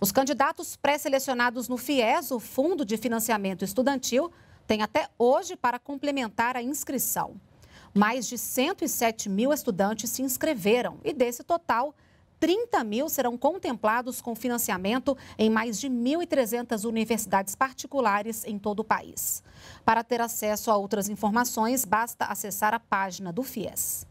Os candidatos pré-selecionados no FIES, o Fundo de Financiamento Estudantil, têm até hoje para complementar a inscrição. Mais de 107 mil estudantes se inscreveram e, desse total, 30 mil serão contemplados com financiamento em mais de 1.300 universidades particulares em todo o país. Para ter acesso a outras informações, basta acessar a página do FIES.